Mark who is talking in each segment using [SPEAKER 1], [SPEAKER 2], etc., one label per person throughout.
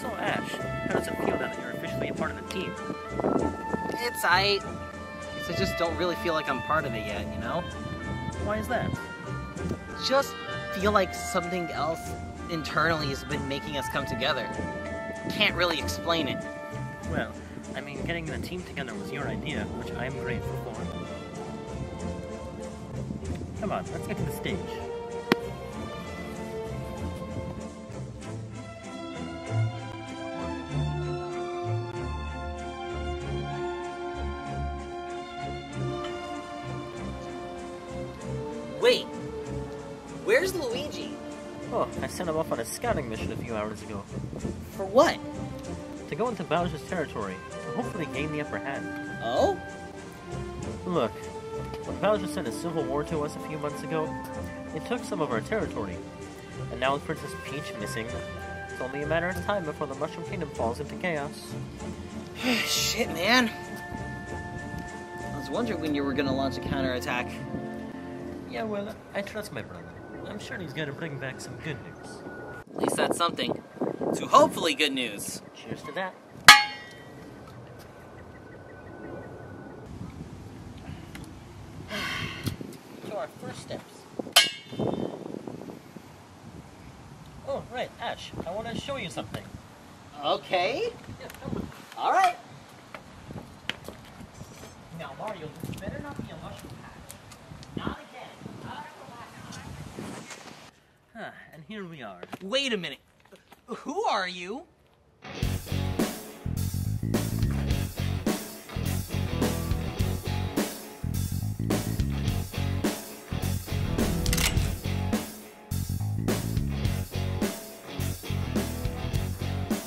[SPEAKER 1] So, Ash, how does it feel now that you're officially a part of the team?
[SPEAKER 2] It's I. I just don't really feel like I'm part of it yet, you know?
[SPEAKER 1] Why is that?
[SPEAKER 2] Just feel like something else internally has been making us come together. Can't really explain it.
[SPEAKER 1] Well, I mean, getting the team together was your idea, which I'm grateful for. Come on, let's get to the stage. I sent him off on a scouting mission a few hours ago.
[SPEAKER 2] For what?
[SPEAKER 1] To go into Bowser's territory, to hopefully gain the upper hand.
[SPEAKER 2] Oh?
[SPEAKER 1] Look, when Bowser sent a civil war to us a few months ago, it took some of our territory. And now with Princess Peach missing, it's only a matter of time before the Mushroom Kingdom falls into chaos.
[SPEAKER 2] Shit, man. I was wondering when you were gonna launch a counterattack.
[SPEAKER 1] Yeah, well, I trust my brother. I'm sure he's gonna bring back some good news.
[SPEAKER 2] At least that's something. To hopefully good news.
[SPEAKER 1] Cheers to that. to our first steps. Oh, right, Ash, I want to show you something.
[SPEAKER 2] Okay.
[SPEAKER 1] Yeah, come with.
[SPEAKER 2] All right.
[SPEAKER 1] Now, Mario, this better not be a mushroom patch. Not again. Ah, and here we are.
[SPEAKER 2] Wait a minute. Who are you?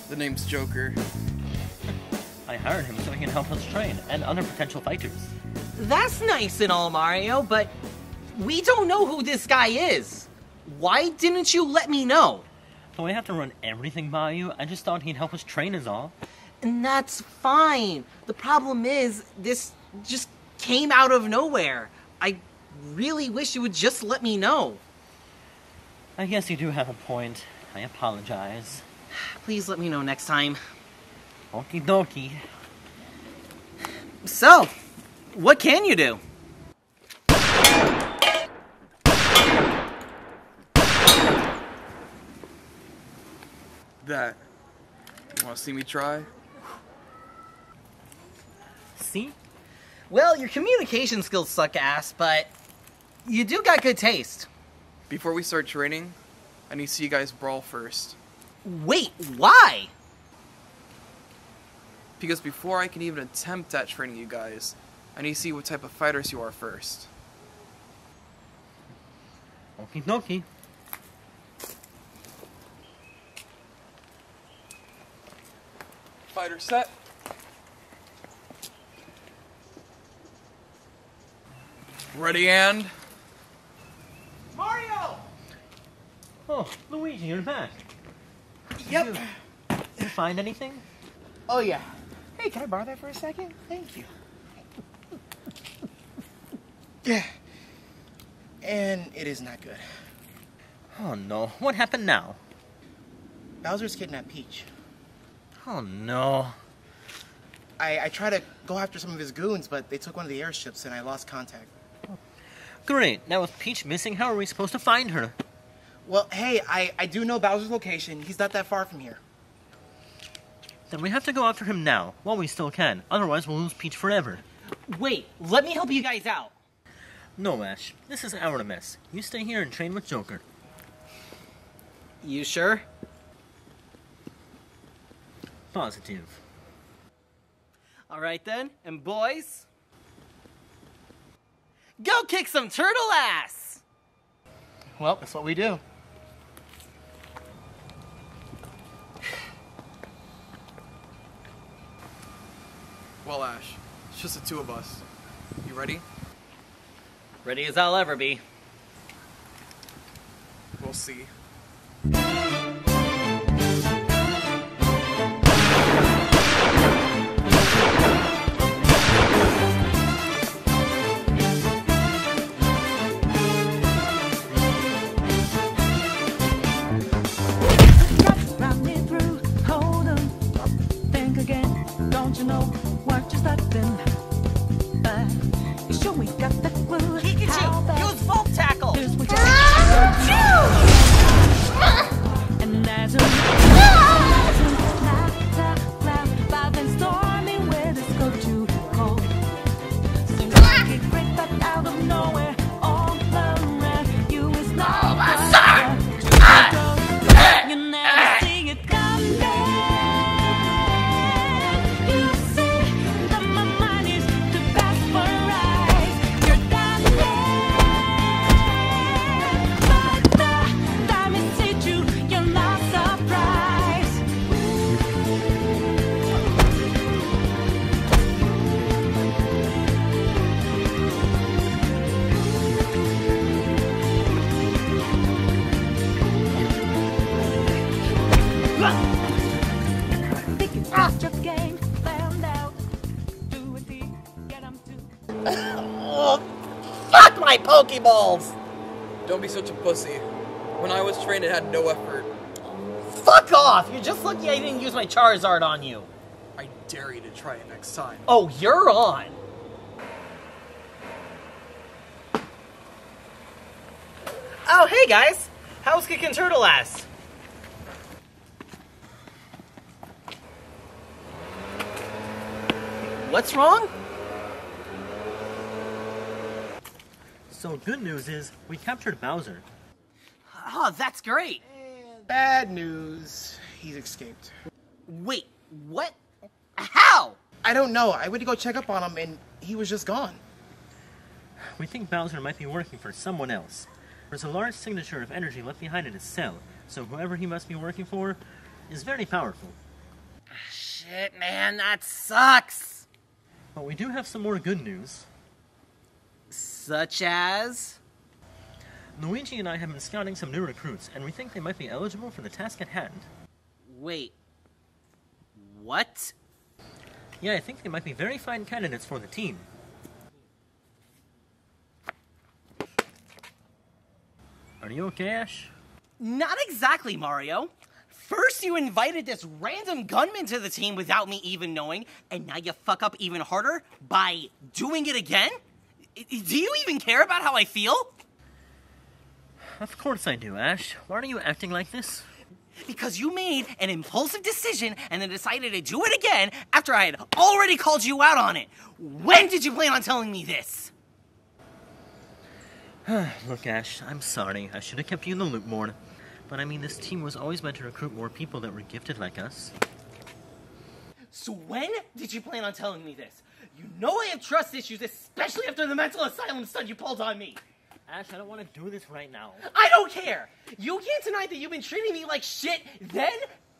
[SPEAKER 3] The name's Joker.
[SPEAKER 1] I hired him so he can help us train and other potential fighters.
[SPEAKER 2] That's nice and all, Mario, but we don't know who this guy is. Why didn't you let me know?
[SPEAKER 1] Do I have to run everything by you? I just thought he'd help us train is all.
[SPEAKER 2] And that's fine. The problem is, this just came out of nowhere. I really wish you would just let me know.
[SPEAKER 1] I guess you do have a point. I apologize.
[SPEAKER 2] Please let me know next time.
[SPEAKER 1] Okie dokie.
[SPEAKER 2] So, what can you do?
[SPEAKER 3] That. You want to see me try?
[SPEAKER 1] See?
[SPEAKER 2] Well, your communication skills suck ass, but you do got good taste.
[SPEAKER 3] Before we start training, I need to see you guys brawl first.
[SPEAKER 2] Wait, why?
[SPEAKER 3] Because before I can even attempt at training you guys, I need to see what type of fighters you are first.
[SPEAKER 1] Okie dokie.
[SPEAKER 3] Fighter set. Ready and.
[SPEAKER 2] Mario!
[SPEAKER 1] Oh, Luigi, you're back.
[SPEAKER 4] Yep.
[SPEAKER 1] Did you find anything?
[SPEAKER 4] Oh yeah. Hey, can I borrow that for a second? Thank you. yeah. And it is not good.
[SPEAKER 1] Oh no, what happened now?
[SPEAKER 4] Bowser's kidnapped Peach.
[SPEAKER 1] Oh no.
[SPEAKER 4] I, I tried to go after some of his goons, but they took one of the airships and I lost contact.
[SPEAKER 1] Great, now with Peach missing, how are we supposed to find her?
[SPEAKER 4] Well, hey, I, I do know Bowser's location. He's not that far from here.
[SPEAKER 1] Then we have to go after him now, while we still can. Otherwise, we'll lose Peach forever.
[SPEAKER 2] Wait, let me help you guys out.
[SPEAKER 1] No, Ash. This is our mess. You stay here and train with Joker.
[SPEAKER 2] You sure?
[SPEAKER 1] Positive.
[SPEAKER 2] All right then, and boys, go kick some turtle ass!
[SPEAKER 4] Well, that's what we do.
[SPEAKER 3] Well, Ash, it's just the two of us. You ready?
[SPEAKER 2] Ready as I'll ever be.
[SPEAKER 3] We'll see.
[SPEAKER 2] Fuck my Pokeballs!
[SPEAKER 3] Don't be such a pussy. When I was trained, it had no effort.
[SPEAKER 2] Fuck off! You're just lucky I didn't use my Charizard on you.
[SPEAKER 3] I dare you to try it next time.
[SPEAKER 2] Oh, you're on. Oh, hey guys! How's kicking Turtle ass? What's wrong?
[SPEAKER 1] So good news is we captured Bowser.
[SPEAKER 2] Oh, that's great.
[SPEAKER 4] Bad news. He's escaped.
[SPEAKER 2] Wait, what? How?
[SPEAKER 4] I don't know. I went to go check up on him and he was just gone.
[SPEAKER 1] We think Bowser might be working for someone else. There's a large signature of energy left behind in his cell, so whoever he must be working for is very powerful.
[SPEAKER 2] Ah, shit, man, that sucks.
[SPEAKER 1] But we do have some more good news.
[SPEAKER 2] Such as?
[SPEAKER 1] Luigi and I have been scouting some new recruits, and we think they might be eligible for the task at hand.
[SPEAKER 2] Wait. What?
[SPEAKER 1] Yeah, I think they might be very fine candidates for the team. Are you okay, Ash?
[SPEAKER 2] Not exactly, Mario. First, you invited this random gunman to the team without me even knowing, and now you fuck up even harder by doing it again? Do you even care about how I feel?
[SPEAKER 1] Of course I do, Ash. Why are you acting like this?
[SPEAKER 2] Because you made an impulsive decision and then decided to do it again after I had already called you out on it. When did you plan on telling me this?
[SPEAKER 1] Look, Ash, I'm sorry. I should have kept you in the loop more. But I mean, this team was always meant to recruit more people that were gifted like us.
[SPEAKER 2] So when did you plan on telling me this? You know I have trust issues, especially after the mental asylum stunt you pulled on me.
[SPEAKER 1] Ash, I don't want to do this right now.
[SPEAKER 2] I don't care. You can't deny that you've been treating me like shit then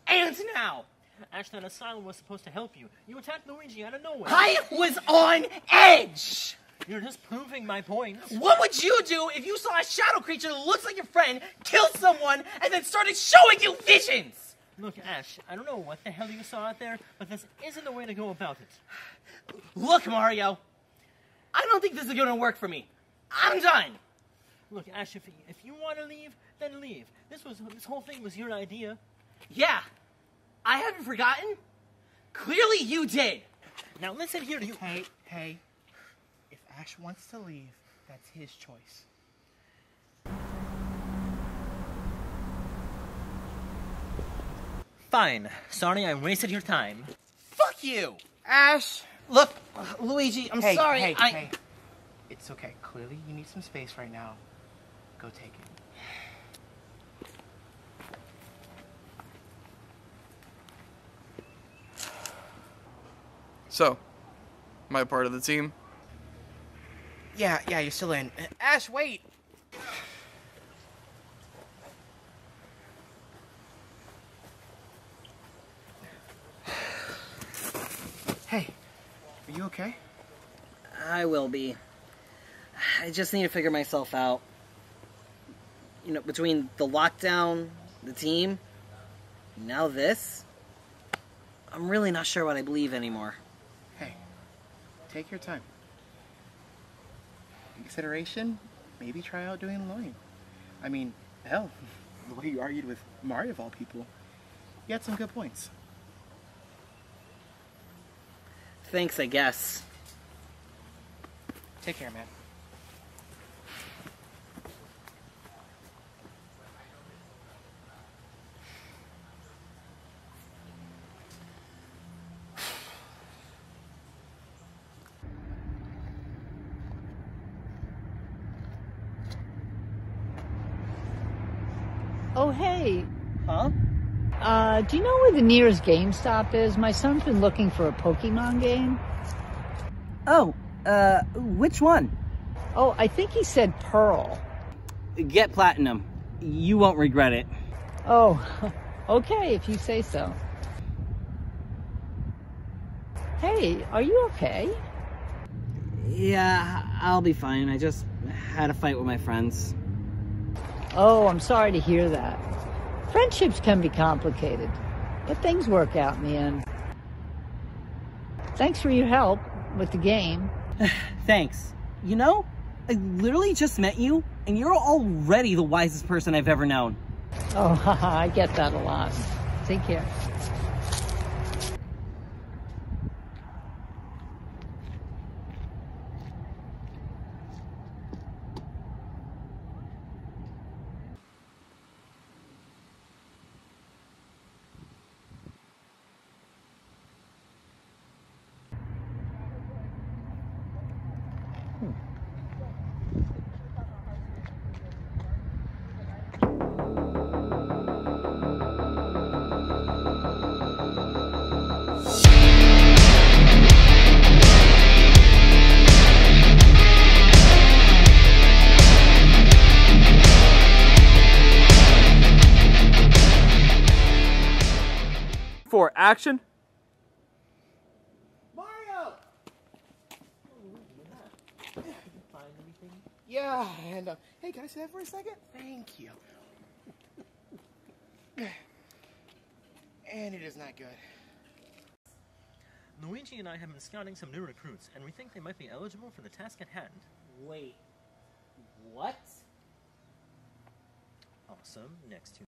[SPEAKER 2] and now.
[SPEAKER 1] Ash, that asylum was supposed to help you. You attacked Luigi out of nowhere.
[SPEAKER 2] I was on edge.
[SPEAKER 1] You're just proving my point.
[SPEAKER 2] What would you do if you saw a shadow creature that looks like your friend kill someone and then started showing you visions?
[SPEAKER 1] Look, Ash, I don't know what the hell you saw out there, but this isn't the way to go about it.
[SPEAKER 2] Look, Mario. I don't think this is gonna work for me. I'm done.
[SPEAKER 1] Look, Ash, if, if you want to leave, then leave. This was this whole thing was your idea.
[SPEAKER 2] Yeah, I haven't forgotten. Clearly, you did.
[SPEAKER 1] Now listen here to you.
[SPEAKER 4] Hey, hey. If Ash wants to leave, that's his choice.
[SPEAKER 1] Fine. Sorry I wasted your time.
[SPEAKER 2] Fuck you.
[SPEAKER 4] Ash!
[SPEAKER 2] Look, Luigi, I'm
[SPEAKER 4] Hey,
[SPEAKER 2] sorry.
[SPEAKER 4] hey,
[SPEAKER 2] I...
[SPEAKER 4] hey. It's okay. Clearly, you need some space right now. Go take it.
[SPEAKER 3] So, am I part of the team?
[SPEAKER 4] Yeah, yeah, you're still in. Ash, wait! Hey, are you okay?
[SPEAKER 2] I will be. I just need to figure myself out. You know, between the lockdown, the team, now this, I'm really not sure what I believe anymore.
[SPEAKER 4] Hey, take your time. Consideration, maybe try out doing Loin. I mean, hell, the way you argued with Mario of all people, you had some good points.
[SPEAKER 2] thanks, I guess.
[SPEAKER 4] Take care, man.
[SPEAKER 5] Oh, hey.
[SPEAKER 2] Huh?
[SPEAKER 5] Uh, do you know where the nearest GameStop is? My son's been looking for a Pokemon game.
[SPEAKER 2] Oh, uh, which one?
[SPEAKER 5] Oh, I think he said Pearl.
[SPEAKER 2] Get Platinum. You won't regret it.
[SPEAKER 5] Oh, okay, if you say so. Hey, are you okay?
[SPEAKER 2] Yeah, I'll be fine. I just had a fight with my friends.
[SPEAKER 5] Oh, I'm sorry to hear that. Friendships can be complicated, but things work out in the end. Thanks for your help with the game.
[SPEAKER 2] Thanks. You know, I literally just met you, and you're already the wisest person I've ever known.
[SPEAKER 5] Oh, I get that a lot. Take care.
[SPEAKER 6] Action.
[SPEAKER 4] Mario! Yeah, and uh, hey, can I see that for a second? Thank you. And it is not good.
[SPEAKER 1] Luigi and I have been scouting some new recruits, and we think they might be eligible for the task at hand.
[SPEAKER 2] Wait, what?
[SPEAKER 1] Awesome. Next to